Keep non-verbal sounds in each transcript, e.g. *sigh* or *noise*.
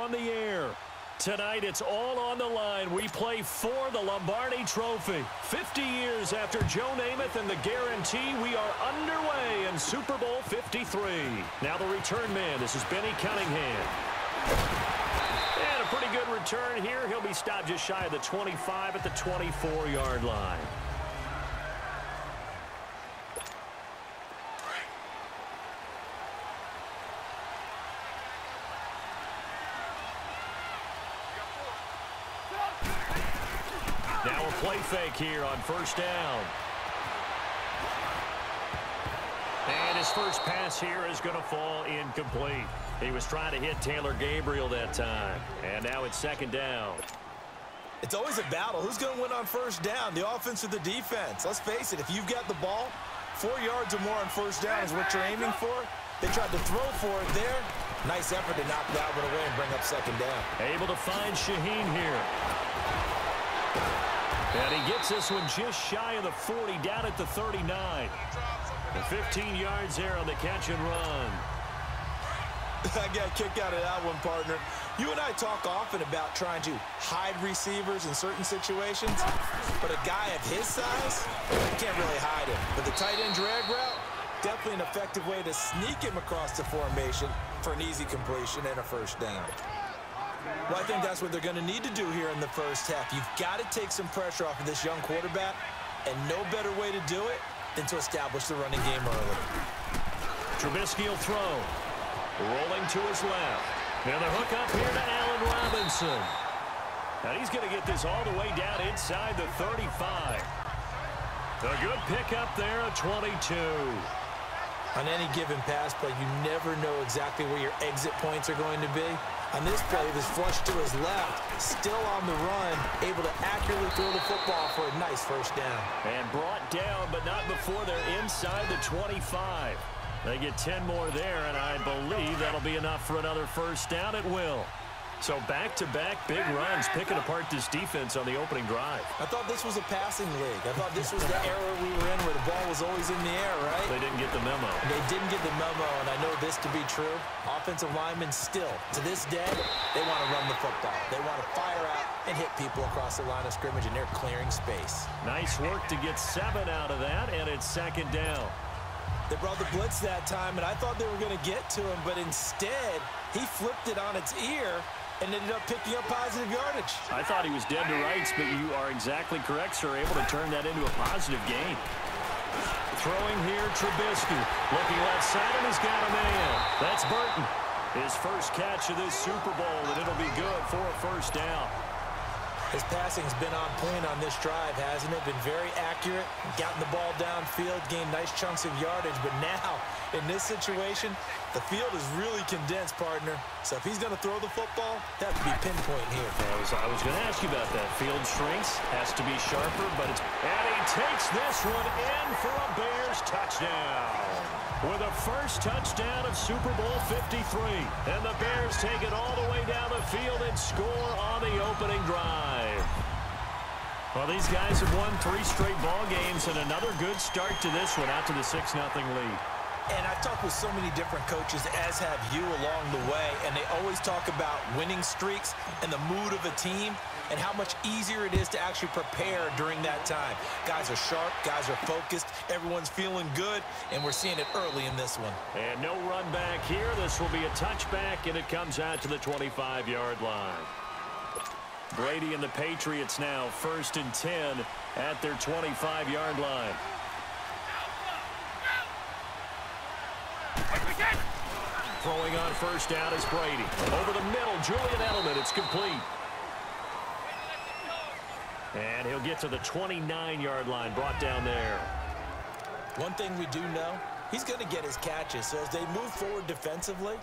on the air. Tonight, it's all on the line. We play for the Lombardi Trophy. 50 years after Joe Namath and the guarantee, we are underway in Super Bowl 53. Now the return man, this is Benny Cunningham. And a pretty good return here. He'll be stopped just shy of the 25 at the 24-yard line. Now here on first down. And his first pass here is going to fall incomplete. He was trying to hit Taylor Gabriel that time. And now it's second down. It's always a battle. Who's going to win on first down, the offense or the defense? Let's face it, if you've got the ball, four yards or more on first down is what you're aiming for. They tried to throw for it there. Nice effort to knock that one away and bring up second down. Able to find Shaheen here. And he gets this one just shy of the 40, down at the 39. And 15 yards there on the catch and run. *laughs* I got a kick out of that one, partner. You and I talk often about trying to hide receivers in certain situations, but a guy of his size, you can't really hide him. But the tight end drag route, definitely an effective way to sneak him across the formation for an easy completion and a first down. Well, I think that's what they're going to need to do here in the first half. You've got to take some pressure off of this young quarterback, and no better way to do it than to establish the running game early. Trubisky will throw. Rolling to his left. And the hook up here to Allen Robinson. And he's going to get this all the way down inside the 35. A good pickup there at 22. On any given pass play, you never know exactly where your exit points are going to be. On this play, it was flushed to his left, still on the run, able to accurately throw the football for a nice first down. And brought down, but not before they're inside the 25. They get 10 more there, and I believe that'll be enough for another first down at will. So back-to-back -back big runs, picking apart this defense on the opening drive. I thought this was a passing league. I thought this was the era we were in where the ball was always in the air, right? They didn't get the memo. They didn't get the memo, and I know this to be true. Offensive linemen still, to this day, they want to run the football. They want to fire out and hit people across the line of scrimmage, and they're clearing space. Nice work to get seven out of that, and it's second down. They brought the blitz that time, and I thought they were going to get to him, but instead, he flipped it on its ear and ended up picking up positive yardage. I thought he was dead to rights, but you are exactly correct, sir. Able to turn that into a positive game. Throwing here, Trubisky. Looking left side, and he's got a man. That's Burton. His first catch of this Super Bowl, and it'll be good for a first down. His passing's been on point on this drive, hasn't it? Been very accurate, gotten the ball downfield, gained nice chunks of yardage. But now, in this situation, the field is really condensed, partner. So if he's going to throw the football, that would be pinpoint here. I was, I was going to ask you about that. Field shrinks, has to be sharper, but it's... And he takes this one in for a Bears touchdown with a first touchdown of Super Bowl 53. And the Bears take it all the way down the field and score on the opening drive. Well, these guys have won three straight ball games and another good start to this one out to the 6-0 lead. And I've talked with so many different coaches, as have you along the way, and they always talk about winning streaks and the mood of a team and how much easier it is to actually prepare during that time. Guys are sharp, guys are focused, everyone's feeling good, and we're seeing it early in this one. And no run back here. This will be a touchback, and it comes out to the 25-yard line. Brady and the Patriots now first and 10 at their 25-yard line. Throwing on first down is Brady. Over the middle, Julian Edelman. It's complete. And he'll get to the 29-yard line, brought down there. One thing we do know, he's going to get his catches. So as they move forward defensively,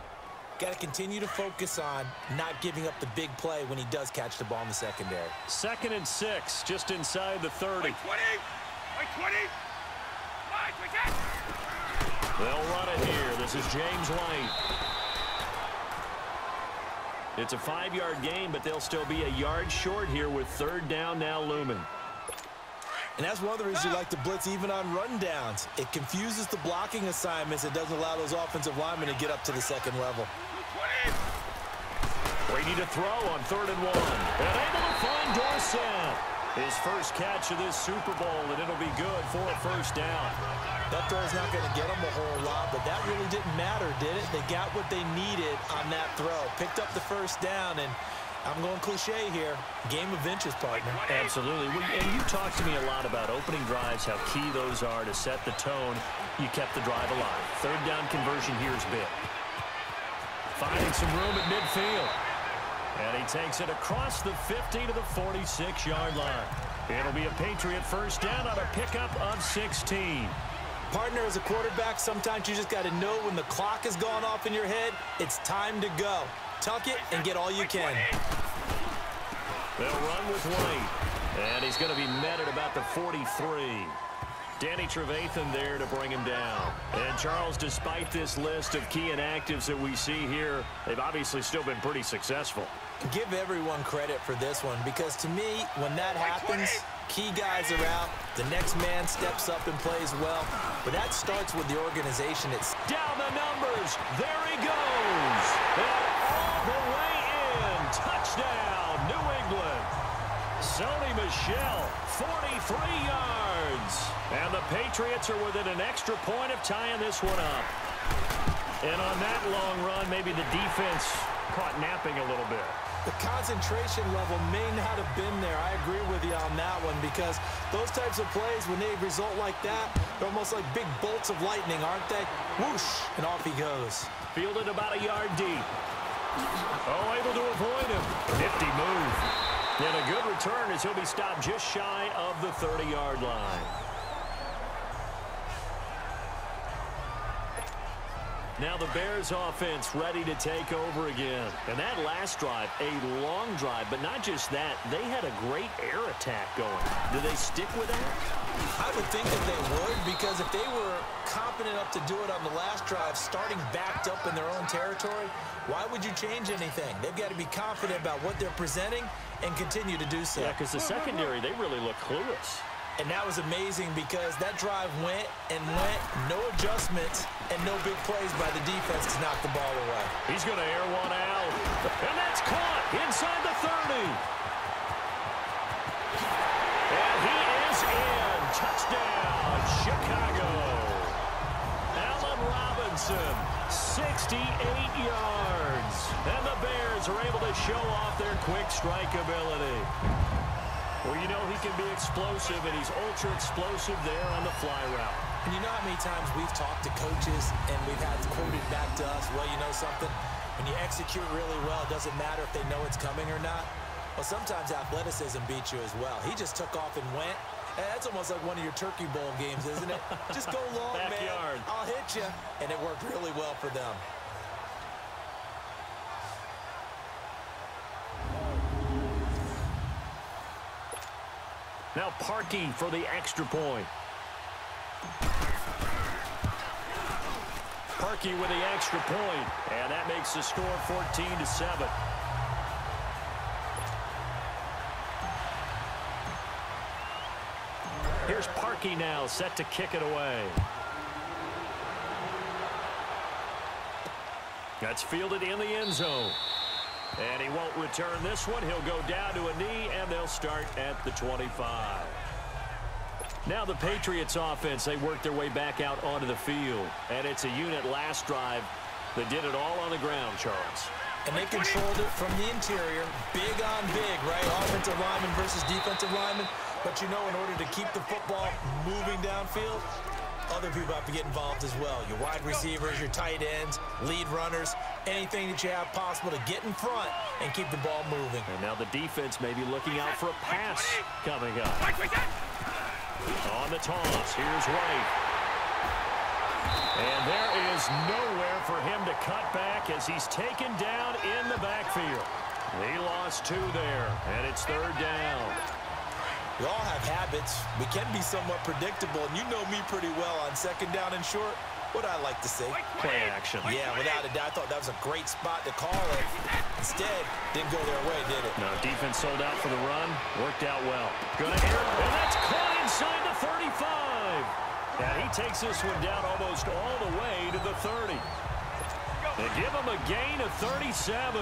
got to continue to focus on not giving up the big play when he does catch the ball in the secondary. Second and six, just inside the 30. 20! 20! They'll run it here. This is James White. It's a five-yard game, but they'll still be a yard short here with third down now looming. And that's one of the reasons you like to blitz even on rundowns. It confuses the blocking assignments. It doesn't allow those offensive linemen to get up to the second level. Brady to throw on third and one. And able to find Dorsett. His first catch of this Super Bowl, and it'll be good for a first down. That throw's not going to get them a whole lot, but that really didn't matter, did it? They got what they needed on that throw. Picked up the first down, and I'm going cliche here. Game of inches, partner. Absolutely. And you talked to me a lot about opening drives, how key those are to set the tone. You kept the drive alive. Third down conversion here is big. Finding some room at midfield. And he takes it across the 50 to the 46-yard line. It'll be a Patriot first down on a pickup of 16. Partner, as a quarterback, sometimes you just got to know when the clock has gone off in your head, it's time to go. Tuck it and get all you can. They'll run with White. And he's going to be met at about the 43. Danny Trevathan there to bring him down. And Charles, despite this list of key inactives that we see here, they've obviously still been pretty successful. Give everyone credit for this one because to me, when that happens, key guys are out, the next man steps up and plays well, but that starts with the organization. It's down the numbers. There he goes. And all the way in. Touchdown, New England. Sony Michel, 43 yards. And the Patriots are within an extra point of tying this one up. And on that long run, maybe the defense caught napping a little bit. The concentration level may not have been there. I agree with you on that one because those types of plays, when they result like that, they're almost like big bolts of lightning, aren't they? Whoosh, and off he goes. Fielded about a yard deep. Oh, able to avoid him. Nifty move. And a good return as he'll be stopped just shy of the 30-yard line. Now the Bears offense ready to take over again. And that last drive, a long drive, but not just that, they had a great air attack going. Do they stick with that? I would think that they would because if they were confident enough to do it on the last drive, starting backed up in their own territory, why would you change anything? They've got to be confident about what they're presenting and continue to do so. Yeah, because the secondary, they really look clueless. And that was amazing because that drive went and went, no adjustments, and no big plays by the defense to knock the ball away. He's going to air one out. And that's caught inside the 30. And he is in. Touchdown, Chicago. Allen Robinson, 68 yards. And the Bears are able to show off their quick strike ability. Well, you know he can be explosive, and he's ultra-explosive there on the fly route. And you know how many times we've talked to coaches and we've had quoted back to us, well, you know something? When you execute really well, it doesn't matter if they know it's coming or not. Well, sometimes athleticism beats you as well. He just took off and went. And that's almost like one of your Turkey Bowl games, isn't it? *laughs* just go long, Backyard. man. I'll hit you. And it worked really well for them. Now Parkey for the extra point. Parkey with the extra point, and that makes the score 14 to 7. Here's Parkey now, set to kick it away. That's fielded in the end zone. And he won't return this one. He'll go down to a knee, and they'll start at the 25. Now the Patriots offense, they work their way back out onto the field. And it's a unit last drive that did it all on the ground, Charles. And they controlled it from the interior, big on big, right? Offensive lineman versus defensive lineman. But you know, in order to keep the football moving downfield, other people have to get involved as well. Your wide receivers, your tight ends, lead runners, anything that you have possible to get in front and keep the ball moving. And now the defense may be looking out for a pass coming up. On the toss, here's White. And there is nowhere for him to cut back as he's taken down in the backfield. He lost two there, and it's third down. We all have habits. We can be somewhat predictable, and you know me pretty well on second down and short. What I like to say. Play action. Yeah, without a doubt, I thought that was a great spot to call it. Instead, didn't go their way, did it? No, defense sold out for the run. Worked out well. Gonna air, and that's caught inside the 35. And he takes this one down almost all the way to the 30. They give him a gain of 37.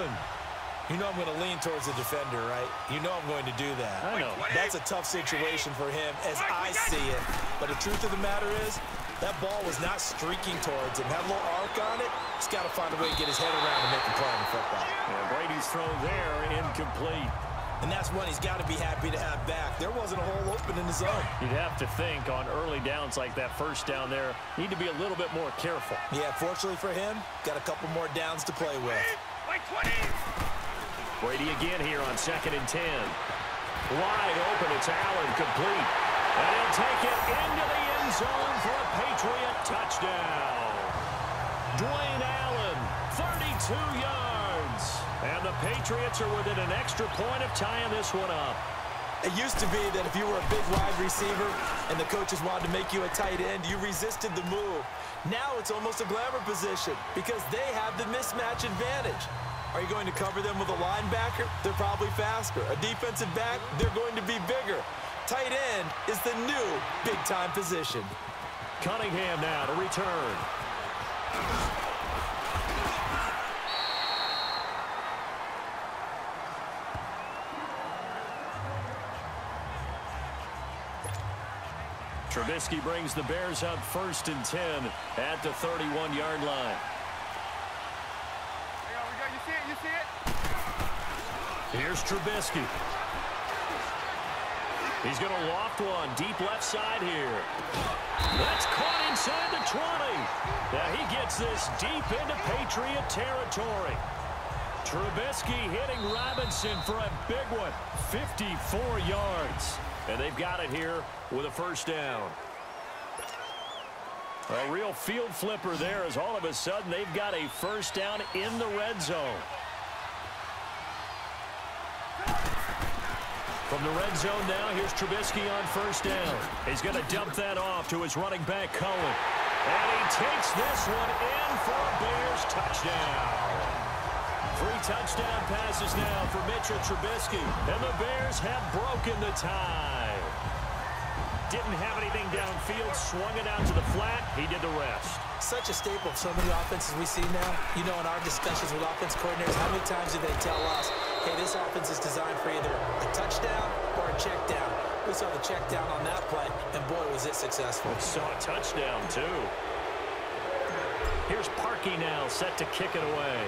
You know I'm going to lean towards the defender, right? You know I'm going to do that. I know. That's a tough situation for him as I see it. But the truth of the matter is, that ball was not streaking towards him. Had a little arc on it. He's got to find a way to get his head around and make the play on the football. And Brady's throw there, incomplete. And that's one he's got to be happy to have back. There wasn't a hole open in the zone. You'd have to think on early downs like that first down there, need to be a little bit more careful. Yeah, fortunately for him, got a couple more downs to play with. Like 20. Brady again here on second and 10. Wide open, it's Allen complete. And he'll take it into the end zone for a Patriot touchdown. Dwayne Allen, 32 yards. And the Patriots are within an extra point of tying this one up. It used to be that if you were a big wide receiver and the coaches wanted to make you a tight end, you resisted the move. Now it's almost a glamour position because they have the mismatch advantage. Are you going to cover them with a linebacker? They're probably faster. A defensive back? They're going to be bigger. Tight end is the new big-time position. Cunningham now to return. Trubisky brings the Bears up first and 10 at the 31-yard line. There we go. You see it? You see it? Here's Trubisky. He's going to loft one deep left side here. That's caught inside the 20. Now he gets this deep into Patriot territory. Trubisky hitting Robinson for a big one. 54 yards. And they've got it here with a first down. A real field flipper there as all of a sudden they've got a first down in the red zone. From the red zone now, here's Trubisky on first down. He's going to dump that off to his running back, Cohen. And he takes this one in for a Bears touchdown. Three touchdown passes now for Mitchell Trubisky. And the Bears have broken the tie. Didn't have anything downfield, swung it out to the flat. He did the rest. Such a staple of so many offenses we see now. You know, in our discussions with offense coordinators, how many times do they tell us, hey, this offense is designed for either a touchdown or a check down. We saw the check down on that play, and boy, was it successful. We saw a touchdown, too. Here's Parkey now, set to kick it away.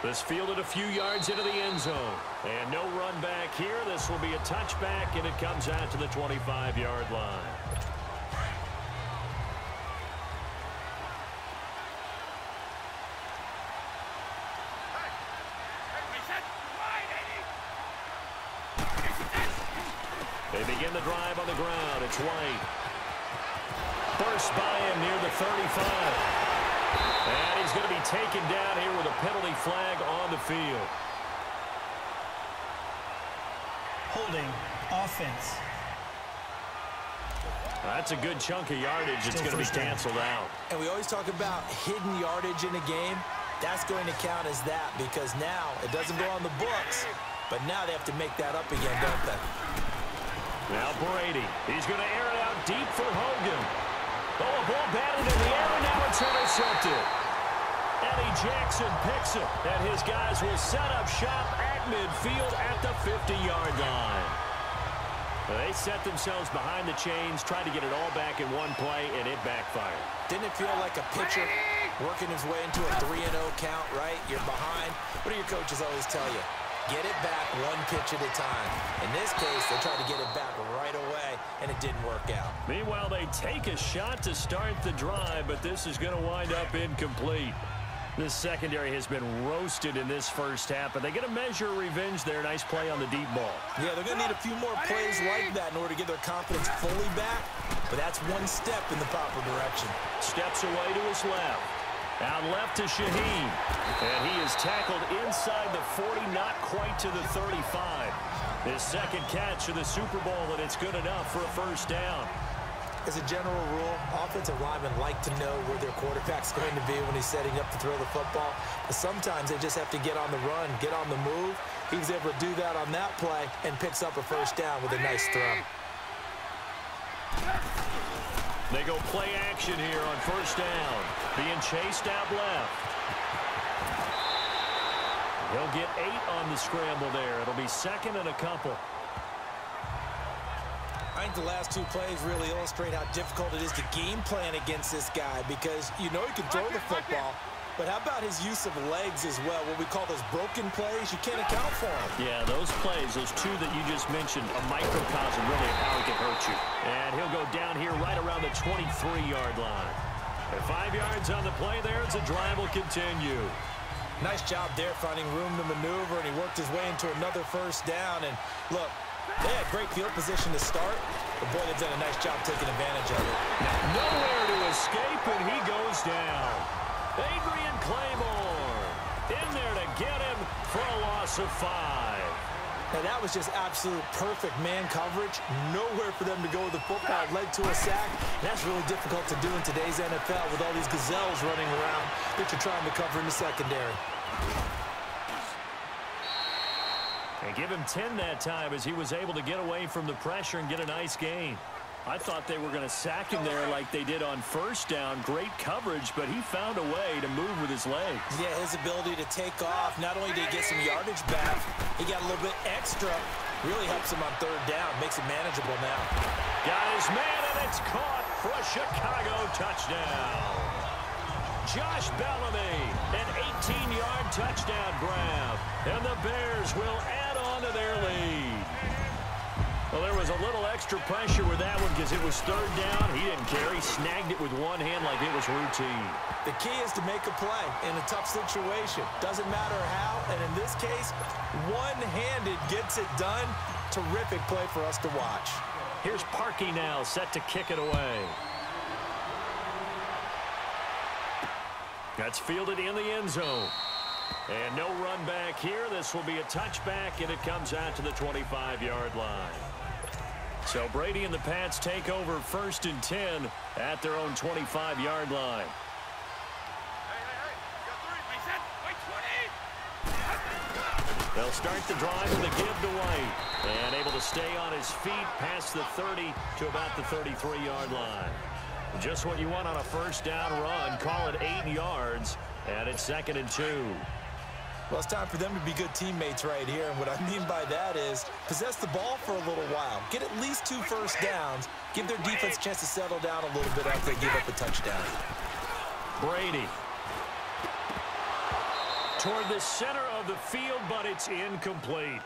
This fielded a few yards into the end zone. And no run back here. This will be a touchback, and it comes out to the 25-yard line. Hey. Hey, we said wide, Eddie. They begin the drive on the ground. It's White. Burst by him near the 35. And he's going to be taken down here with a penalty flag on the field. Holding offense. That's a good chunk of yardage. It's Still going to be first down. canceled out. And we always talk about hidden yardage in a game. That's going to count as that because now it doesn't go on the books, but now they have to make that up again, don't they? Now Brady. He's going to air it out deep for Hogan. Oh, a ball batted in the air, and now it's intercepted. Eddie Jackson picks it, and his guys will set up shop at midfield at the 50-yard line. They set themselves behind the chains, tried to get it all back in one play, and it backfired. Didn't it feel like a pitcher working his way into a 3-0 count, right? You're behind. What do your coaches always tell you? Get it back one pitch at a time. In this case, they tried to get it back right away, and it didn't work out. Meanwhile, they take a shot to start the drive, but this is going to wind up incomplete. This secondary has been roasted in this first half, but they get a measure of revenge there. Nice play on the deep ball. Yeah, they're going to need a few more plays like that in order to get their confidence fully back, but that's one step in the proper direction. Steps away to his left. Out left to Shaheen. And he is tackled inside the 40, not quite to the 35. His second catch of the Super Bowl, and it's good enough for a first down. As a general rule, offensive linemen like to know where their quarterback's going to be when he's setting up to throw the football. But sometimes they just have to get on the run, get on the move. He was able to do that on that play and picks up a first down with a nice throw. They go play action here on first down. Being chased out left. He'll get eight on the scramble there. It'll be second and a couple. I think the last two plays really illustrate how difficult it is to game plan against this guy because you know he can throw the football, but how about his use of legs as well? What we call those broken plays, you can't account for them. Yeah, those plays, those two that you just mentioned, a microcosm really of how he can hurt you. And he'll go down here right around the 23-yard line. And five yards on the play there as the drive will continue. Nice job there finding room to maneuver, and he worked his way into another first down. And look, they had great field position to start, but boy, they've done a nice job taking advantage of it. Now, nowhere to escape, and he goes down. Adrian Clayborn in there to get him for a loss of five. Now, that was just absolute perfect man coverage. Nowhere for them to go with the football. It led to a sack. That's really difficult to do in today's NFL with all these gazelles running around that you're trying to cover in the secondary. And give him 10 that time as he was able to get away from the pressure and get a nice gain. I thought they were going to sack him there like they did on first down. Great coverage, but he found a way to move with his legs. Yeah, his ability to take off. Not only did he get some yardage back, he got a little bit extra. Really helps him on third down. Makes it manageable now. Got his man, and it's caught for a Chicago touchdown. Josh Bellamy, an 18-yard touchdown grab. And the Bears will add on to their lead. Well, there was a little extra pressure with that one because it was third down. He didn't care. He snagged it with one hand like it was routine. The key is to make a play in a tough situation. Doesn't matter how, and in this case, one-handed gets it done. Terrific play for us to watch. Here's Parkey now, set to kick it away. That's fielded in the end zone. And no run back here. This will be a touchback, and it comes out to the 25-yard line. So Brady and the Pats take over first and 10 at their own 25-yard line. They'll start the drive with a give to White. And able to stay on his feet past the 30 to about the 33-yard line. Just what you want on a first down run. Call it eight yards. And it's second and two. Well, it's time for them to be good teammates right here. And what I mean by that is possess the ball for a little while. Get at least two first downs. Give their defense a chance to settle down a little bit after they give up a touchdown. Brady. Toward the center of the field, but it's incomplete.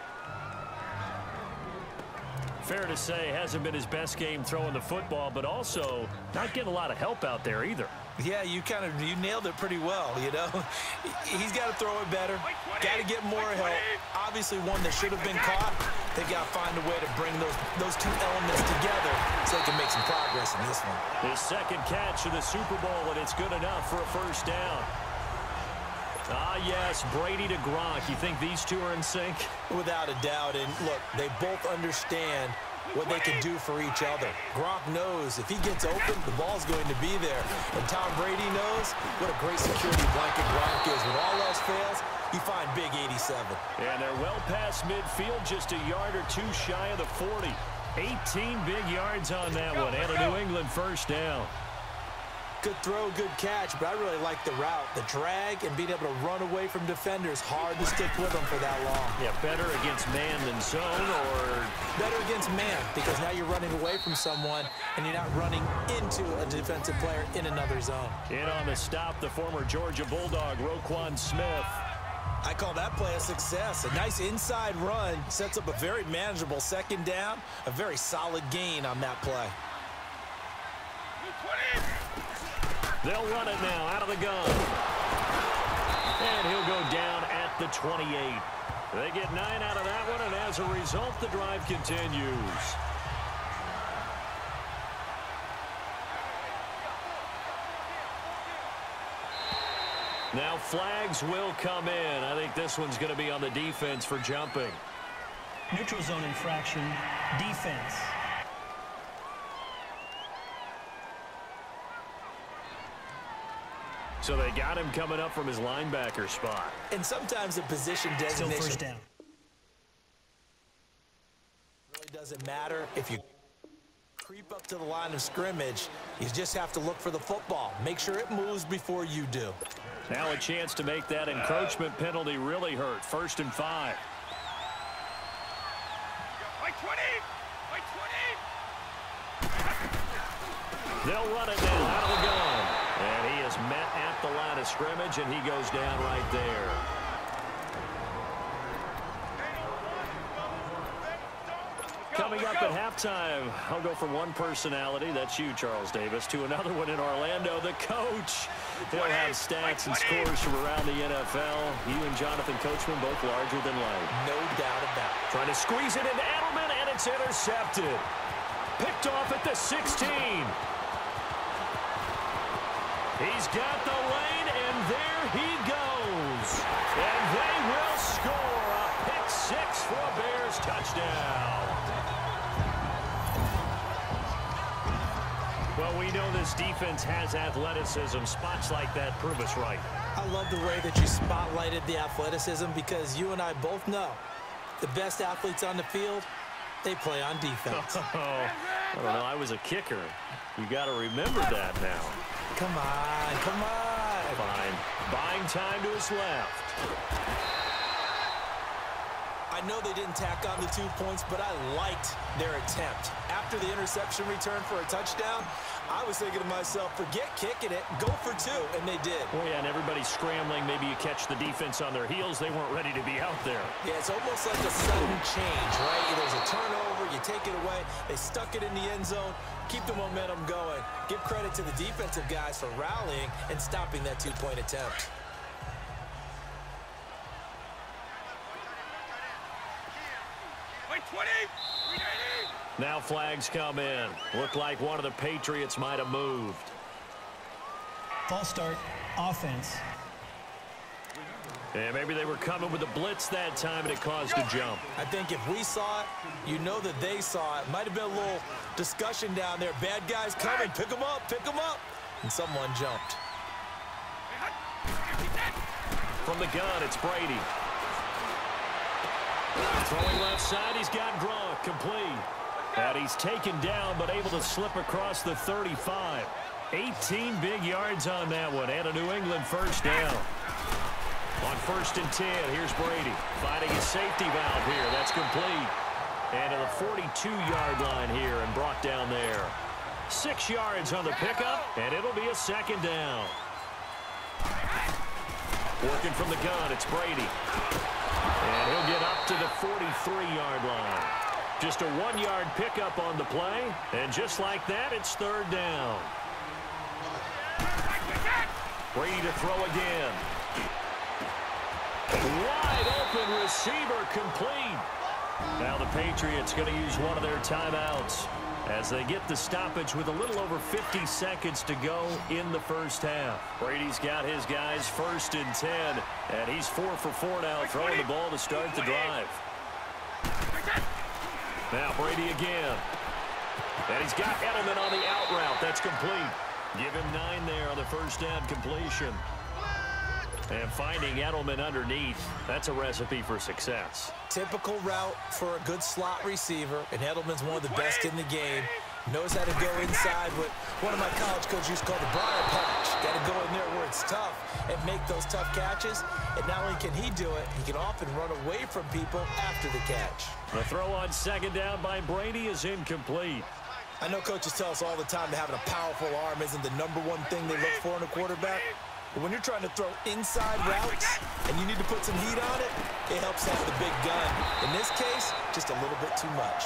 Fair to say, hasn't been his best game throwing the football, but also not getting a lot of help out there either. Yeah, you kind of you nailed it pretty well, you know. *laughs* He's got to throw it better. Got to get more help. Obviously one that should have been caught. They got to find a way to bring those those two elements together so they can make some progress in this one. His second catch of the Super Bowl, and it's good enough for a first down. Ah, yes, Brady to Gronk. You think these two are in sync? Without a doubt. And look, they both understand what they can do for each other. Gronk knows if he gets open, the ball's going to be there. And Tom Brady knows what a great security blanket Gronk is. When all else fails, you find big 87. And they're well past midfield, just a yard or two shy of the 40. 18 big yards on that one, and a New England first down. Good throw, good catch, but I really like the route. The drag and being able to run away from defenders. Hard to stick with them for that long. Yeah, better against man than zone or... Better against man because now you're running away from someone and you're not running into a defensive player in another zone. In on the stop, the former Georgia Bulldog, Roquan Smith. I call that play a success. A nice inside run sets up a very manageable second down, a very solid gain on that play. They'll run it now out of the gun. And he'll go down at the 28. They get nine out of that one, and as a result, the drive continues. Now flags will come in. I think this one's going to be on the defense for jumping. Neutral zone infraction, defense. So they got him coming up from his linebacker spot. And sometimes the position designation Still designation first down. really doesn't matter if you creep up to the line of scrimmage. You just have to look for the football. Make sure it moves before you do. Now a chance to make that encroachment penalty really hurt. First and five. By 20! By 20! They'll run it now out of the gun. And he is met at the line of scrimmage, and he goes down right there. Coming up at halftime, I'll go from one personality, that's you, Charles Davis, to another one in Orlando, the coach. He'll have stats and scores from around the NFL. You and Jonathan Coachman both larger than life. No doubt about it. Trying to squeeze it into Edelman, and it's intercepted. Picked off at the 16. He's got the lane, there he goes. And they will score a pick six for a Bears touchdown. Well, we know this defense has athleticism. Spots like that prove us right. I love the way that you spotlighted the athleticism because you and I both know the best athletes on the field, they play on defense. *laughs* Oh, I don't know. I was a kicker. You got to remember that now. come on, come on. Fine. Buying time to his left. I know they didn't tack on the two points, but I liked their attempt. After the interception return for a touchdown, I was thinking to myself, forget kicking it, go for two, and they did. Well, yeah, and everybody's scrambling. Maybe you catch the defense on their heels. They weren't ready to be out there. Yeah, it's almost like a sudden change, right? There's a turnover, you take it away, they stuck it in the end zone, keep the momentum going. Give credit to the defensive guys for rallying and stopping that two-point attempt. By 20! Now flags come in. Look like one of the Patriots might have moved. False start, offense. And maybe they were coming with a blitz that time and it caused a jump. I think if we saw it, you know that they saw it. Might have been a little discussion down there. Bad guys coming. Pick them up. Pick them up. And someone jumped. From the gun, it's Brady. Throwing left side, he's got Gronk complete. And he's taken down, but able to slip across the 35. 18 big yards on that one, and a New England first down. On first and 10, here's Brady. Finding his safety valve here. That's complete. And to the 42-yard line here and brought down there. Six yards on the pickup, and it'll be a second down. Working from the gun, it's Brady. And he'll get up to the 43-yard line. Just a one-yard pickup on the play, and just like that, it's third down. Brady to throw again. Wide open receiver complete. Now the Patriots going to use one of their timeouts as they get the stoppage with a little over 50 seconds to go in the first half. Brady's got his guys first and 10, and he's four for four now throwing the ball to start the drive. Now Brady again. And he's got Edelman on the out route. That's complete. Give him nine there on the first down completion. And finding Edelman underneath, that's a recipe for success. Typical route for a good slot receiver, and Edelman's one of the best in the game. Knows how to go inside what one of my college coaches used to call the briar patch. Got to go in there where it's tough and make those tough catches. And not only can he do it, he can often run away from people after the catch. The throw on second down by Brady is incomplete. I know coaches tell us all the time that having a powerful arm isn't the number one thing they look for in a quarterback. But when you're trying to throw inside routes and you need to put some heat on it, it helps have the big gun. In this case, just a little bit too much.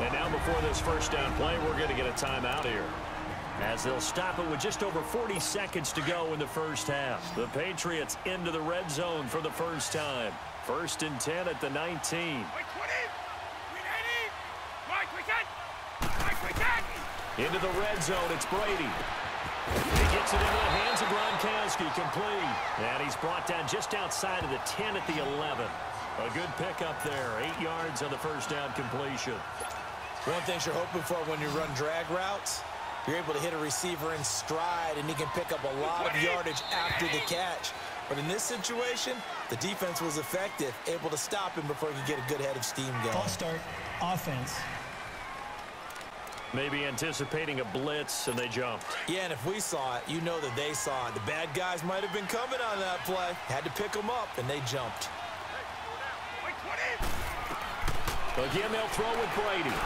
And now before this first down play, we're going to get a timeout here. As they'll stop it with just over 40 seconds to go in the first half. The Patriots into the red zone for the first time. First and 10 at the 19. By 20! 390! By 20! By 20! Into the red zone, it's Brady. He gets it into the hands of Gronkowski, complete. And he's brought down just outside of the 10 at the 11. A good pickup there, eight yards on the first down completion. One thing you're hoping for when you run drag routes, you're able to hit a receiver in stride, and he can pick up a lot of yardage after the catch. But in this situation, the defense was effective, able to stop him before he could get a good head of steam going. False start, offense. Maybe anticipating a blitz, and they jumped. Yeah, and if we saw it, you know that they saw it. The bad guys might have been coming on that play. Had to pick them up, and they jumped. Again, they'll throw with Brady.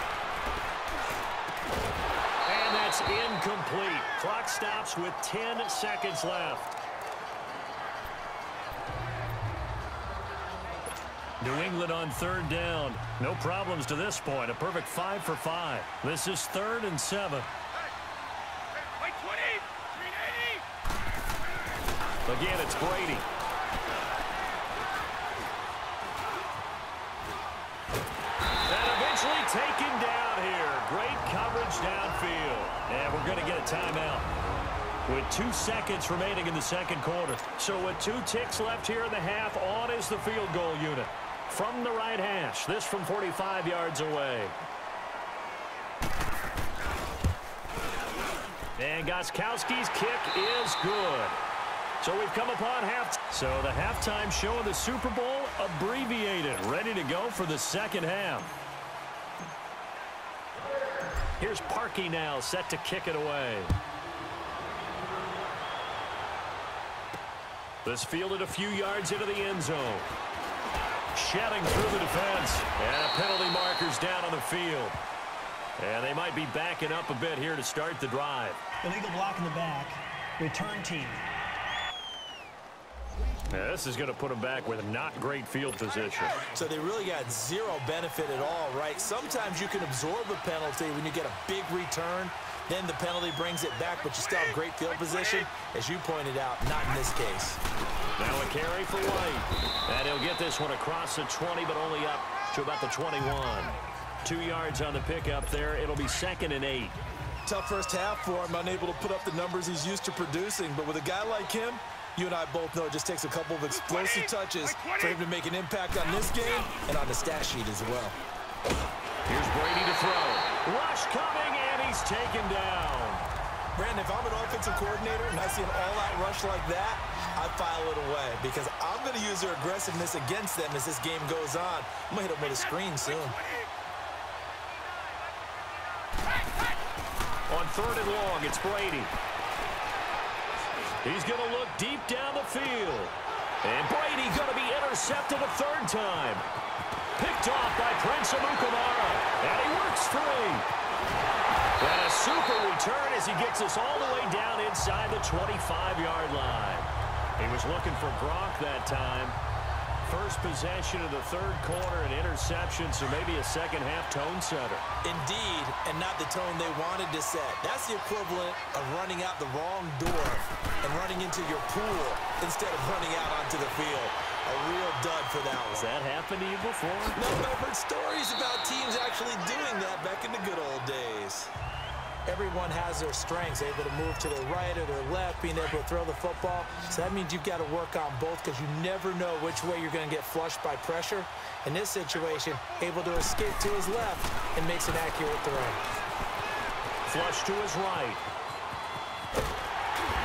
And that's incomplete. Clock stops with 10 seconds left. New England on third down. No problems to this point. A perfect five for five. This is third and seven. Again, it's Brady. And eventually taken down here. Great coverage downfield. And we're going to get a timeout with two seconds remaining in the second quarter. So with two ticks left here in the half, on is the field goal unit. From the right hash, this from 45 yards away. And Gostkowski's kick is good. So we've come upon half. So the halftime show of the Super Bowl abbreviated, ready to go for the second half. Here's Parkey now, set to kick it away. This fielded a few yards into the end zone. Shedding through the defense. And penalty markers down on the field. And they might be backing up a bit here to start the drive. Illegal block in the back. Return team. Now, this is going to put them back with not great field position. So they really got zero benefit at all, right? Sometimes you can absorb a penalty when you get a big return. Then the penalty brings it back, but you still have great field position. As you pointed out, not in this case. Now a carry for White. And he'll get this one across the 20, but only up to about the 21. Two yards on the pickup there. It'll be second and eight. Tough first half for him, unable to put up the numbers he's used to producing. But with a guy like him, you and I both know it just takes a couple of explosive touches for him to make an impact on this game and on the stat sheet as well. Here's Brady to throw. Rush coming, and he's taken down. Brandon, if I'm an offensive coordinator and I see an all-out rush like that, I file it away because I'm going to use their aggressiveness against them as this game goes on. I'm going to hit them with a screen soon. On third and long, it's Brady. He's going to look deep down the field. And Brady going to be intercepted a third time. Picked off by Prince Amukamara. And he works free. And a super return as he gets us all the way down inside the 25-yard line. He was looking for Gronk that time. First possession of the third quarter, an interception, so maybe a second-half tone setter. Indeed, and not the tone they wanted to set. That's the equivalent of running out the wrong door and running into your pool instead of running out onto the field. A real dud for that one. Has that happened to you before? No, but I've heard stories about teams actually doing that back in the good old days. Everyone has their strengths, able to move to their right or their left, being able to throw the football. So that means you've got to work on both because you never know which way you're going to get flushed by pressure. In this situation, able to escape to his left and makes an accurate throw. Flush to his right.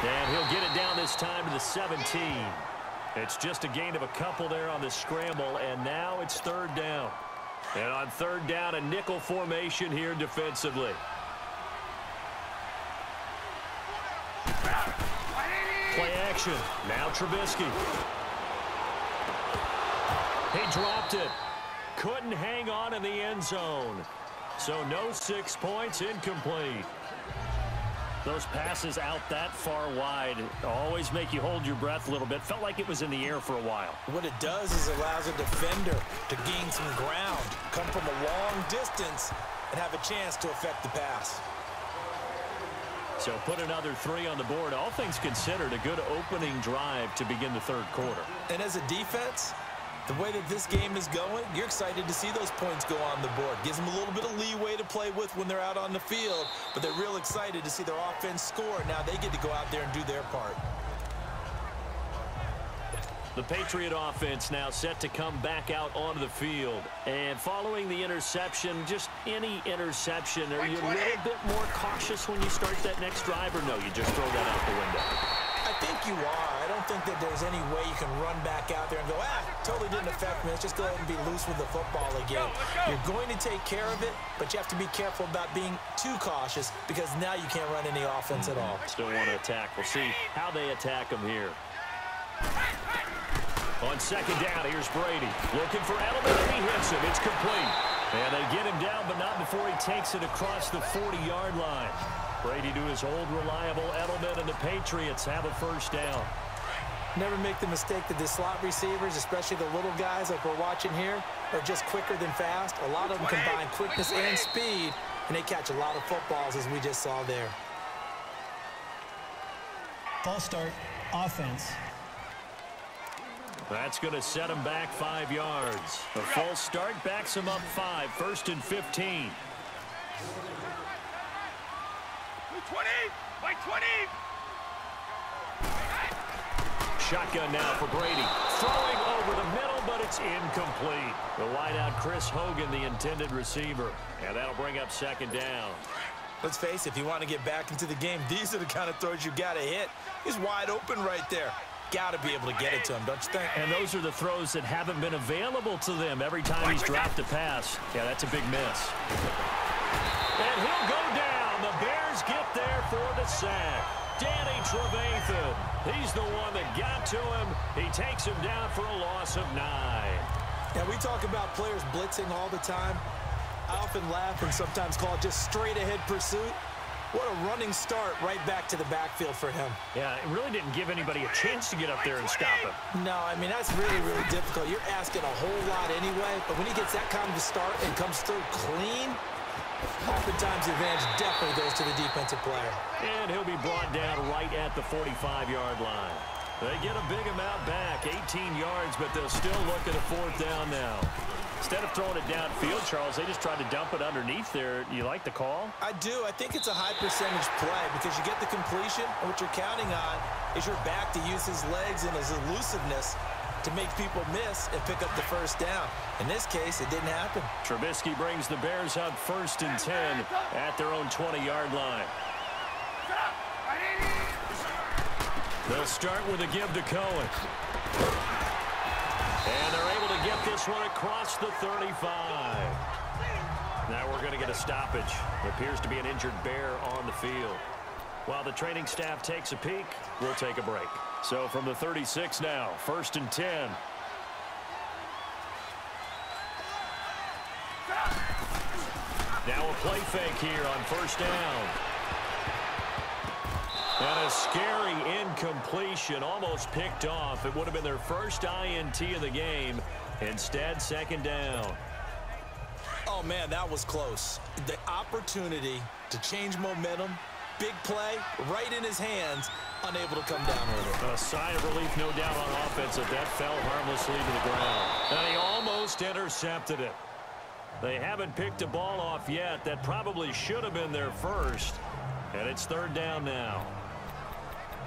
And he'll get it down this time to the 17. It's just a gain of a couple there on the scramble, and now it's third down. And on third down, a nickel formation here defensively. Play action. Now Trubisky. He dropped it. Couldn't hang on in the end zone. So no six points, incomplete. Those passes out that far wide always make you hold your breath a little bit. Felt like it was in the air for a while. What it does is allows a defender to gain some ground, come from a long distance, and have a chance to affect the pass. So put another three on the board. All things considered, a good opening drive to begin the third quarter. And as a defense, the way that this game is going, you're excited to see those points go on the board. Gives them a little bit of leeway to play with when they're out on the field, but they're real excited to see their offense score. Now they get to go out there and do their part. The Patriot offense now set to come back out onto the field. And following the interception, just any interception, are you a little bit more cautious when you start that next drive, or no, you just throw that out the window? I think you are. I don't think that there's any way you can run back out there and go, ah, totally didn't affect me. Let's just go ahead and be loose with the football again. You're going to take care of it, but you have to be careful about being too cautious because now you can't run any offense at all. Still want to attack. We'll see how they attack them here. On second down, here's Brady. Looking for Edelman, and he hits him. It's complete. And they get him down, but not before he takes it across the 40-yard line. Brady to his old reliable Edelman, and the Patriots have a first down. Never make the mistake that the slot receivers, especially the little guys like we're watching here, are just quicker than fast. A lot of them combine quickness and speed, and they catch a lot of footballs, as we just saw there. False start, offense. That's going to set him back five yards. A false start backs him up five, first and 15. 20! By 20! Shotgun now for Brady. Throwing over the middle, but it's incomplete. The wideout Chris Hogan, the intended receiver. And that'll bring up second down. Let's face it, if you want to get back into the game, *laughs* these are the kind of throws you got to hit. He's wide open right there. Got to be able to get it to him, don't you think? And those are the throws that haven't been available to them every time he's dropped a pass. Yeah, that's a big miss. And he'll go down. The Bears get there for the sack. Danny Trevathan. He's the one that got to him. He takes him down for a loss of nine. Yeah, we talk about players blitzing all the time. I often laugh and sometimes call it just straight-ahead pursuit. What a running start right back to the backfield for him. Yeah, it really didn't give anybody a chance to get up there and stop him. No, I mean, that's really, really difficult. You're asking a whole lot anyway, but when he gets that kind of a start and comes through clean, oftentimes the advantage definitely goes to the defensive player. And he'll be brought down right at the 45-yard line. They get a big amount back, 18 yards, but they'll still look at a fourth down now. Instead of throwing it downfield, Charles, they just tried to dump it underneath there. You like the call? I do. I think it's a high percentage play because you get the completion, and what you're counting on is your back to use his legs and his elusiveness to make people miss and pick up the first down. In this case, it didn't happen. Trubisky brings the Bears up first and 10 at their own 20-yard line. They'll start with a give to Cohen. And they're able to get this one across the 35. Now we're going to get a stoppage. Appears to be an injured bear on the field. While the training staff takes a peek, we'll take a break. So from the 36 now, first and 10. Now a play fake here on first down. And a scary incompletion, almost picked off. It would have been their first INT of the game. Instead, second down. Oh, man, that was close. The opportunity to change momentum, big play, right in his hands, unable to come down with it. A sigh of relief, no doubt, on offense that that fell harmlessly to the ground. And he almost intercepted it. They haven't picked a ball off yet. That probably should have been their first. And it's third down now.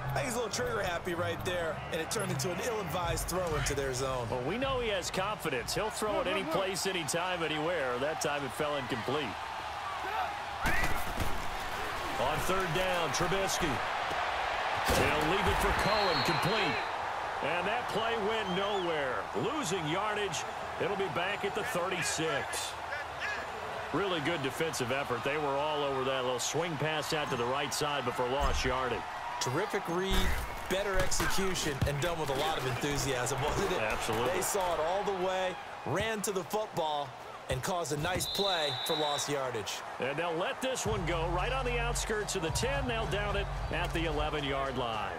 I think he's a little trigger happy right there, and it turned into an ill-advised throw into their zone. Well, we know he has confidence. He'll throw it any place, anytime, anywhere. That time it fell incomplete. On third down, Trubisky. They'll leave it for Cohen, complete. And that play went nowhere. Losing yardage. It'll be back at the 36. Really good defensive effort. They were all over that little swing pass out to the right side, but for lost yardage. Terrific read, better execution, and done with a lot of enthusiasm, wasn't it? Absolutely. They saw it all the way, ran to the football, and caused a nice play for lost yardage. And they'll let this one go right on the outskirts of the 10. They'll down it at the 11-yard line.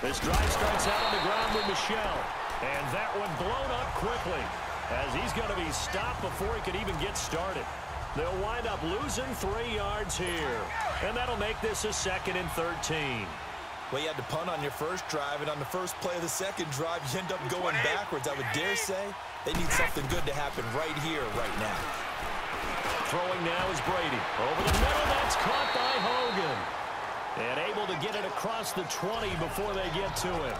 This drive starts out on the ground with Michel. And that one blown up quickly as he's going to be stopped before he could even get started. They'll wind up losing three yards here. And that'll make this a second and 13. Well, you had to punt on your first drive, and on the first play of the second drive, you end up going backwards. I would dare say they need something good to happen right here, right now. Throwing now is Brady. Over the middle, that's caught by Hogan. And able to get it across the 20 before they get to it.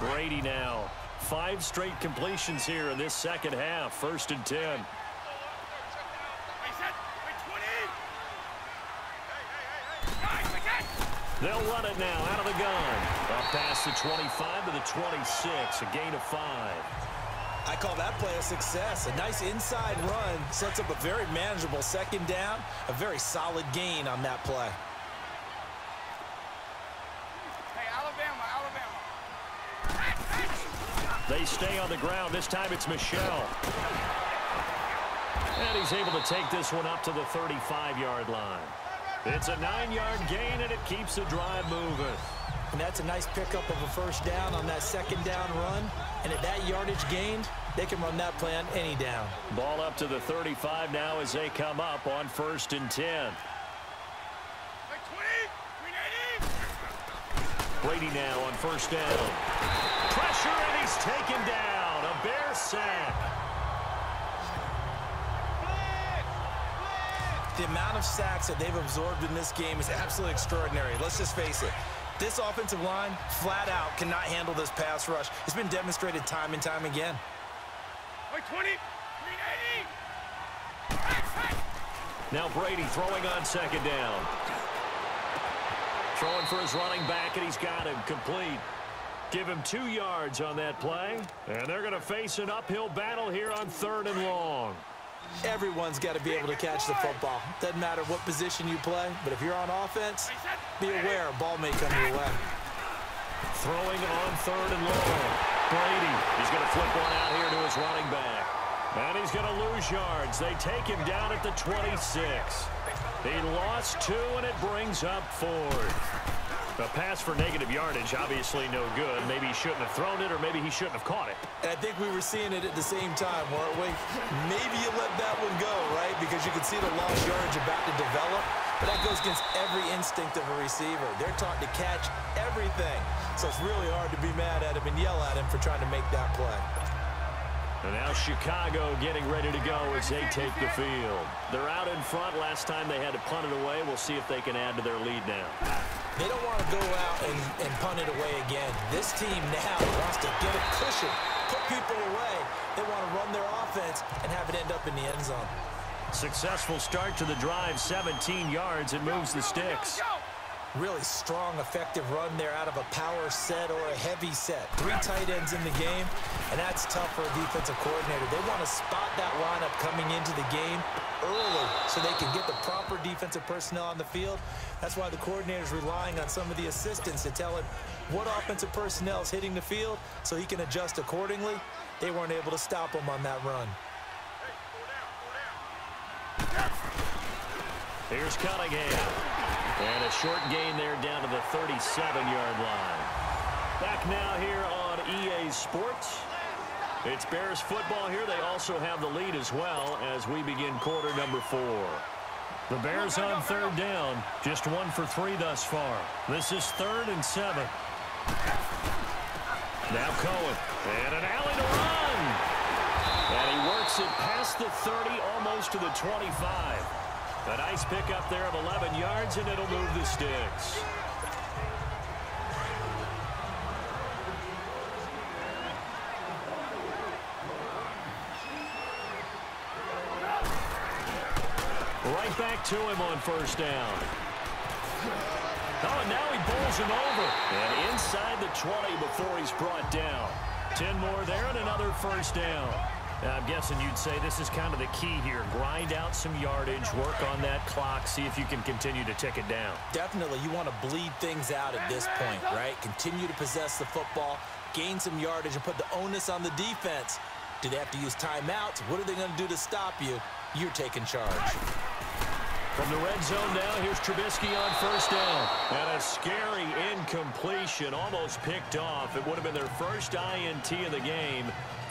Brady now five straight completions here in this second half. First and 10. They'll run it now out of the gun. Up past the 25 to the 26, a gain of five. I call that play a success. A nice inside run sets up a very manageable second down, a very solid gain on that play. They stay on the ground. This time it's Michel. And he's able to take this one up to the 35-yard line. It's a nine-yard gain, and it keeps the drive moving. And that's a nice pickup of a first down on that second down run. And at that yardage gained, they can run that play on any down. Ball up to the 35 now as they come up on first and 10. Brady now on first down. Pressure, and he's taken down. A bear sack. The amount of sacks that they've absorbed in this game is absolutely extraordinary. Let's just face it. This offensive line, flat out, cannot handle this pass rush. It's been demonstrated time and time again. 20, Now Brady throwing on second down. Throwing for his running back, and he's got him complete. Give him two yards on that play. And they're going to face an uphill battle here on third and long. Everyone's got to be able to catch the football. Doesn't matter what position you play, but if you're on offense, be aware a ball may come your way. Throwing on third and long. Brady he's going to flip one out here to his running back. And he's going to lose yards. They take him down at the 26. He lost two, and it brings up fourth. A pass for negative yardage, obviously no good. Maybe he shouldn't have thrown it, or maybe he shouldn't have caught it. And I think we were seeing it at the same time, weren't we? Maybe you let that one go, right? Because you can see the lost yardage about to develop. But that goes against every instinct of a receiver. They're taught to catch everything. So it's really hard to be mad at him and yell at him for trying to make that play. And now Chicago getting ready to go as they take the field. They're out in front. Last time they had to punt it away. We'll see if they can add to their lead now. They don't want to go out and, and punt it away again. This team now wants to get a cushion, put people away. They want to run their offense and have it end up in the end zone. Successful start to the drive, 17 yards. It moves the sticks. Really strong, effective run there out of a power set or a heavy set. Three tight ends in the game, and that's tough for a defensive coordinator. They want to spot that lineup coming into the game early so they can get the proper defensive personnel on the field. That's why the coordinator is relying on some of the assistants to tell him what offensive personnel is hitting the field so he can adjust accordingly. They weren't able to stop him on that run. Here's Cunningham. And a short gain there down to the 37-yard line. Back now here on EA Sports. It's Bears football here. They also have the lead as well as we begin quarter number four. The Bears on third down. Just one for three thus far. This is third and seven. Now Cohen. And an alley to run. And he works it past the 30, almost to the 25. A nice pickup there of 11 yards, and it'll move the sticks. Right back to him on first down. Oh, and now he bowls him over. And inside the 20 before he's brought down. 10 more there and another first down. Uh, I'm guessing you'd say this is kind of the key here. Grind out some yardage, work on that clock, see if you can continue to tick it down. Definitely, you want to bleed things out at this point, right? Continue to possess the football, gain some yardage, and put the onus on the defense. Do they have to use timeouts? What are they going to do to stop you? You're taking charge. From the red zone now, here's Trubisky on first down. And a scary incompletion, almost picked off. It would have been their first INT of the game.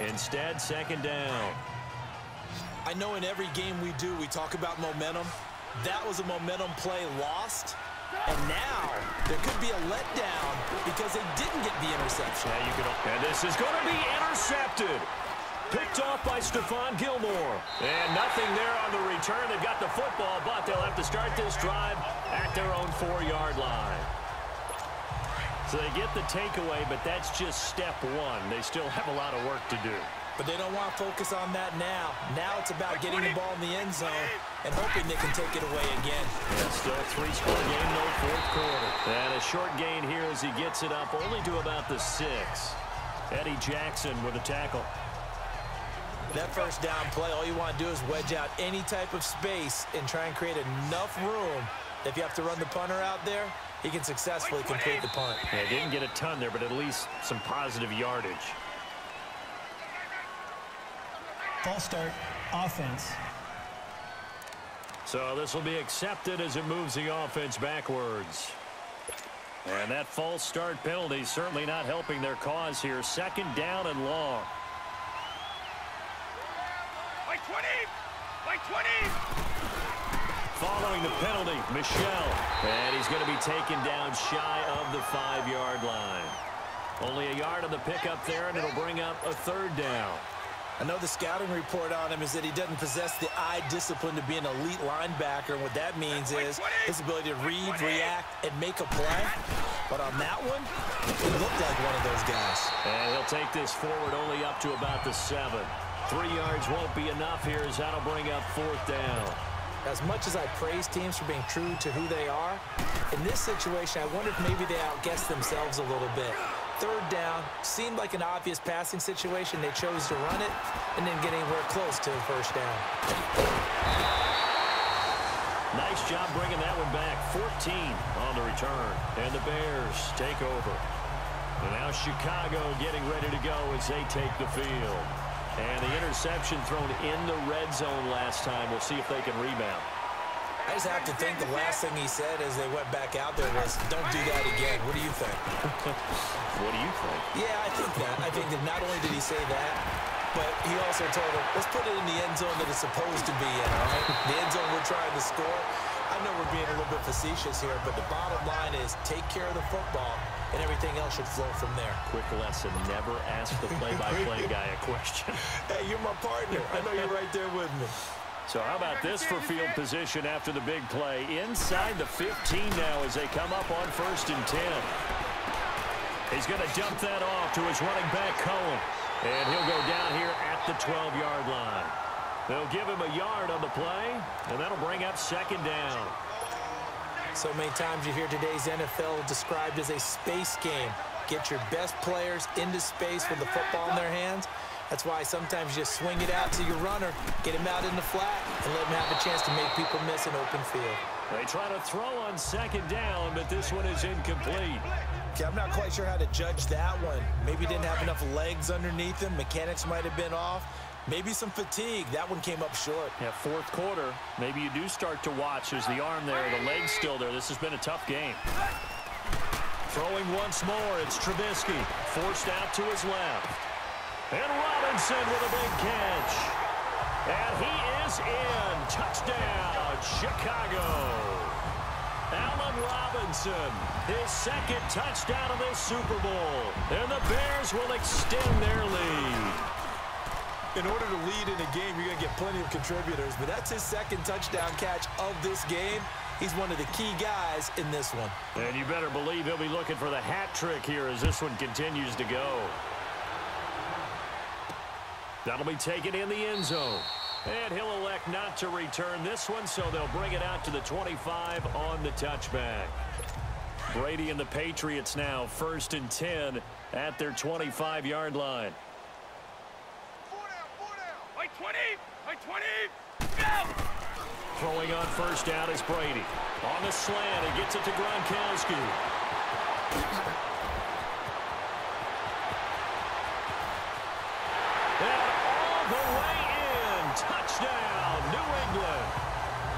Instead, second down. I know in every game we do, we talk about momentum. That was a momentum play lost. And now there could be a letdown because they didn't get the interception. Yeah, you could, and this is going to be intercepted. Picked off by Stephon Gilmore. And nothing there on the return. They've got the football, but they'll have to start this drive at their own four-yard line. So they get the takeaway, but that's just step one. They still have a lot of work to do. But they don't want to focus on that now. Now it's about getting the ball in the end zone and hoping they can take it away again. And still a three-score game, no fourth quarter. And a short gain here as he gets it up only to about the six. Eddie Jackson with a tackle. That first down play, all you want to do is wedge out any type of space and try and create enough room. If you have to run the punter out there, he can successfully complete the punt. Yeah, didn't get a ton there, but at least some positive yardage. False start, offense. So this will be accepted as it moves the offense backwards. And that false start penalty certainly not helping their cause here. Second down and long. By 20! By 20! Following the penalty, Michel. And he's going to be taken down shy of the five-yard line. Only a yard on the pickup there, and it'll bring up a third down. I know the scouting report on him is that he doesn't possess the eye discipline to be an elite linebacker. And what that means is his ability to read, react, and make a play. But on that one, he looked like one of those guys. And he'll take this forward only up to about the seven. Three yards won't be enough here as that'll bring up fourth down. As much as I praise teams for being true to who they are, in this situation, I wonder if maybe they outguessed themselves a little bit. Third down, seemed like an obvious passing situation. They chose to run it and didn't get anywhere close to the first down. Nice job bringing that one back. 14 on the return. And the Bears take over. And now Chicago getting ready to go as they take the field. And the interception thrown in the red zone last time. We'll see if they can rebound. I just have to think the last thing he said as they went back out there was, don't do that again. What do you think? *laughs* what do you think? Yeah, I think that. I think that not only did he say that, but he also told him, let's put it in the end zone that it's supposed to be in, all right? The end zone we're trying to score. I know we're being a little bit facetious here, but the bottom line is take care of the football, and everything else should flow from there. Quick lesson, never ask the play-by-play -play *laughs* guy a question. Hey, you're my partner. I know you're right there with me. So how about this for field position after the big play? Inside the 15 now as they come up on first and 10. He's going to dump that off to his running back, Cohen. And he'll go down here at the 12-yard line. They'll give him a yard on the play, and that'll bring up second down. So many times you hear today's NFL described as a space game. Get your best players into space with the football in their hands. That's why sometimes you just swing it out to your runner, get him out in the flat, and let him have a chance to make people miss an open field. They try to throw on second down, but this one is incomplete. Okay, I'm not quite sure how to judge that one. Maybe didn't have enough legs underneath him. Mechanics might have been off. Maybe some fatigue. That one came up short. Yeah, fourth quarter. Maybe you do start to watch as the arm there, the leg's still there. This has been a tough game. Throwing once more, it's Trubisky. Forced out to his left. And Robinson with a big catch. And he is in. Touchdown, Chicago. Allen Robinson, his second touchdown of this Super Bowl. And the Bears will extend their lead. In order to lead in a game, you're going to get plenty of contributors, but that's his second touchdown catch of this game. He's one of the key guys in this one. And you better believe he'll be looking for the hat trick here as this one continues to go. That'll be taken in the end zone. And he'll elect not to return this one, so they'll bring it out to the 25 on the touchback. Brady and the Patriots now first and 10 at their 25-yard line. By 20! By 20! Go! Throwing on first down is Brady. On the slant, he gets it to Gronkowski. And all the way in. Touchdown, New England.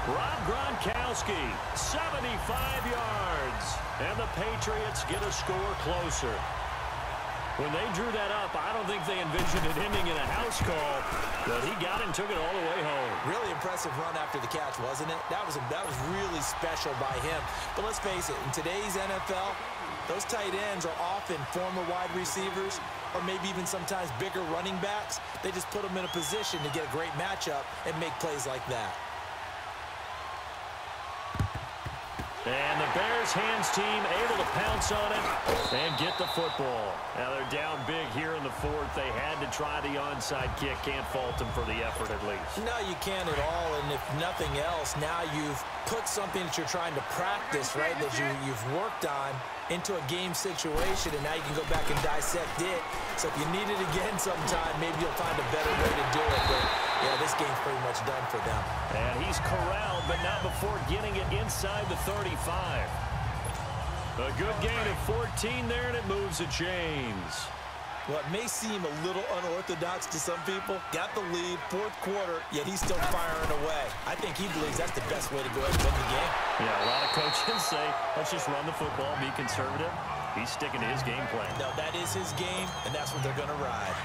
Rob Gronkowski, 75 yards. And the Patriots get a score closer. When they drew that up, I don't think they envisioned it ending in a house call, but he got it and took it all the way home. Really impressive run after the catch, wasn't it? That was, that was really special by him. But let's face it, in today's NFL, those tight ends are often former wide receivers or maybe even sometimes bigger running backs. They just put them in a position to get a great matchup and make plays like that. And the Bears hands team able to pounce on it and get the football. Now they're down big here in the fourth. They had to try the onside kick. Can't fault them for the effort at least. No, you can't at all. And if nothing else, now you've put something that you're trying to practice, right, that you, you've worked on into a game situation, and now you can go back and dissect it. So if you need it again *laughs* sometime, maybe you'll find a better way to do it. But, yeah, this game's pretty much done for them. And he's corralled, but not before getting it inside the 35. A good gain of 14 there, and it moves the chains. What may seem a little unorthodox to some people, got the lead, fourth quarter, yet he's still firing away. I think he believes that's the best way to go ahead and win the game. Yeah, a lot of coaches *laughs* say, let's just run the football, be conservative. He's sticking to his game plan. No, that is his game, and that's what they're going to ride.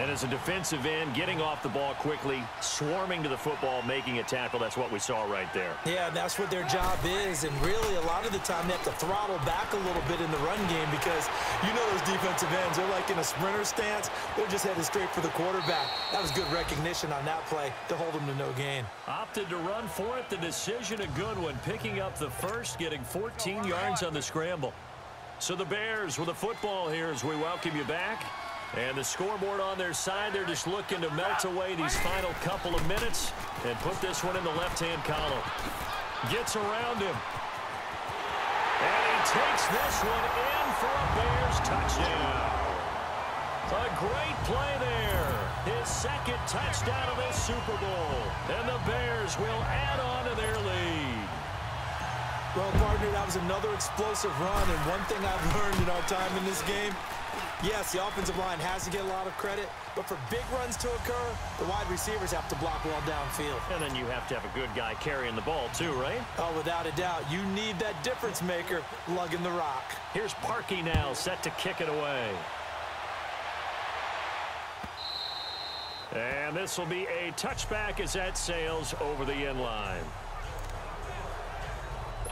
And as a defensive end, getting off the ball quickly, swarming to the football, making a tackle, that's what we saw right there. Yeah, that's what their job is. And really, a lot of the time, they have to throttle back a little bit in the run game because you know those defensive ends, they're like in a sprinter stance. They're just headed straight for the quarterback. That was good recognition on that play to hold them to no gain. Opted to run for it. The decision a good one. Picking up the first, getting 14 yards on the scramble. So the Bears with the football here as we welcome you back. And the scoreboard on their side, they're just looking to melt away these final couple of minutes and put this one in the left-hand column. Gets around him. And he takes this one in for a Bears touchdown. A great play there. His second touchdown of this Super Bowl. And the Bears will add on to their lead. Well, partner, that was another explosive run. And one thing I've learned in our time in this game, yes, the offensive line has to get a lot of credit, but for big runs to occur, the wide receivers have to block well downfield. And then you have to have a good guy carrying the ball too, right? Oh, without a doubt. You need that difference maker lugging the rock. Here's Parkey now, set to kick it away. And this will be a touchback as that sails over the end line.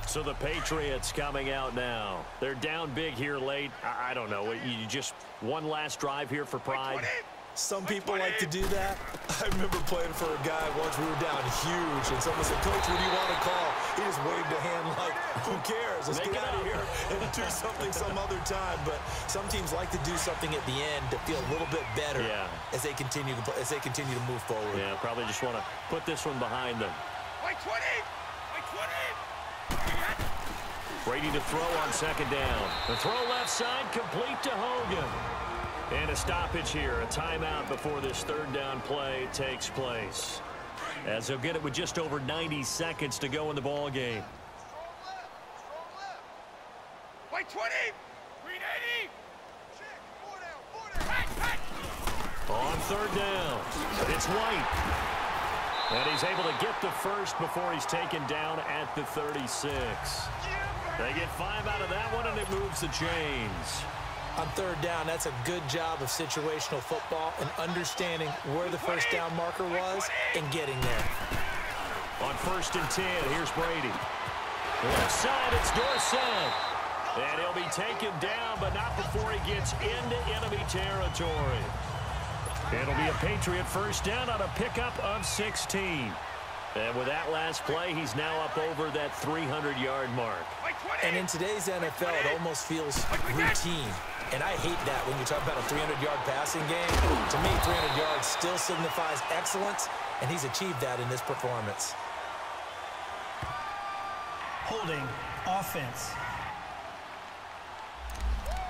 So the Patriots coming out now. They're down big here late. I, I don't know. You just one last drive here for pride. Some people like to do that. I remember playing for a guy once we were down huge, and someone said, Coach, what do you want to call? He just waved a hand like, who cares? Let's Make get out of here and do *laughs* something some other time. But some teams like to do something at the end to feel a little bit better Yeah. as they continue to as they continue to move forward. Yeah, probably just want to put this one behind them. White 20! White 20! Brady to throw on second down. The throw left side complete to Hogan. And a stoppage here, a timeout before this third down play takes place. As they'll get it with just over 90 seconds to go in the ball game. White 20! Green 80! Hey, hey! On third down, it's White. And he's able to get the first before he's taken down at the 36. They get five out of that one, and it moves the chains. On third down, that's a good job of situational football and understanding where the first down marker was and getting there. On first and 10, here's Brady. Left side, it's Dorsett. And he'll be taken down, but not before he gets into enemy territory. It'll be a Patriot first down on a pickup of 16. And with that last play, he's now up over that 300-yard mark. And in today's NFL, it almost feels routine. And I hate that when you talk about a 300-yard passing game. To me, 300 yards still signifies excellence, and he's achieved that in this performance. Holding. Offense.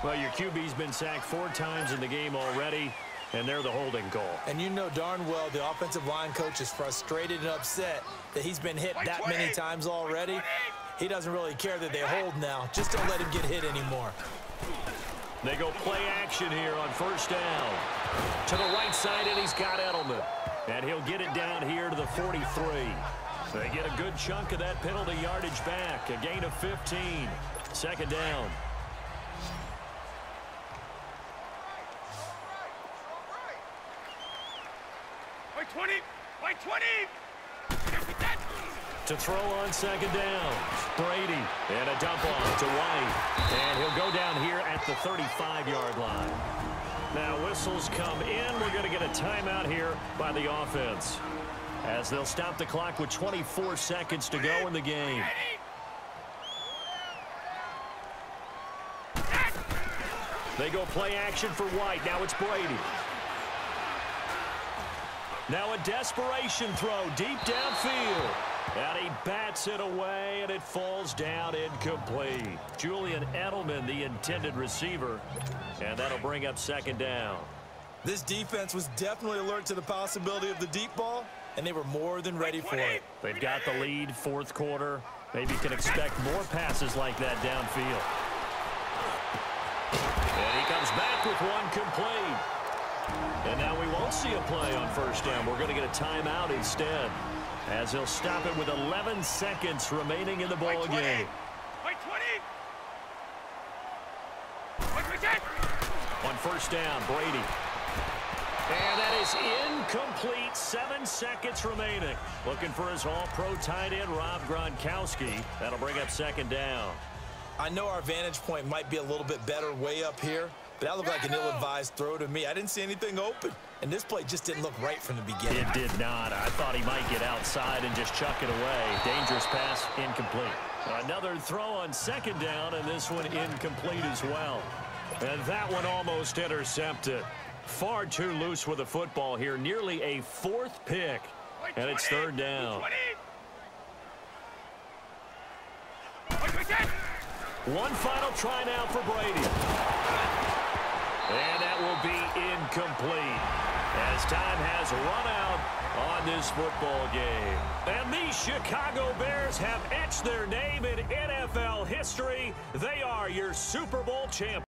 Well, your QB's been sacked four times in the game already, and they're the holding goal. And you know darn well the offensive line coach is frustrated and upset that he's been hit that many times already. He doesn't really care that they hold now. Just don't let him get hit anymore. They go play action here on first down. To the right side, and he's got Edelman. And he'll get it down here to the 43. They get a good chunk of that penalty yardage back. A gain of 15. Second down. 20, by 20. To throw on second down, Brady, and a dump off to White. And he'll go down here at the 35-yard line. Now whistles come in. We're going to get a timeout here by the offense as they'll stop the clock with 24 seconds to go in the game. They go play action for White. Now it's Brady. Now a desperation throw deep downfield. And he bats it away, and it falls down incomplete. Julian Edelman, the intended receiver. And that'll bring up second down. This defense was definitely alert to the possibility of the deep ball, and they were more than ready for it. They've got the lead fourth quarter. Maybe can expect more passes like that downfield. And he comes back with one complete. And now we won't see a play on first down. We're going to get a timeout instead. As he'll stop it with 11 seconds remaining in the ball game. On first down, Brady. And that is incomplete. Seven seconds remaining. Looking for his all-pro tight end, Rob Gronkowski. That'll bring up second down. I know our vantage point might be a little bit better way up here, that looked like an ill-advised throw to me. I didn't see anything open, and this play just didn't look right from the beginning. It did not. I thought he might get outside and just chuck it away. Dangerous pass, incomplete. Another throw on second down, and this one incomplete as well. And that one almost intercepted. Far too loose with the football here. Nearly a fourth pick. And it's third down. One final try now for Brady. And that will be incomplete as time has run out on this football game. And the Chicago Bears have etched their name in NFL history. They are your Super Bowl champions.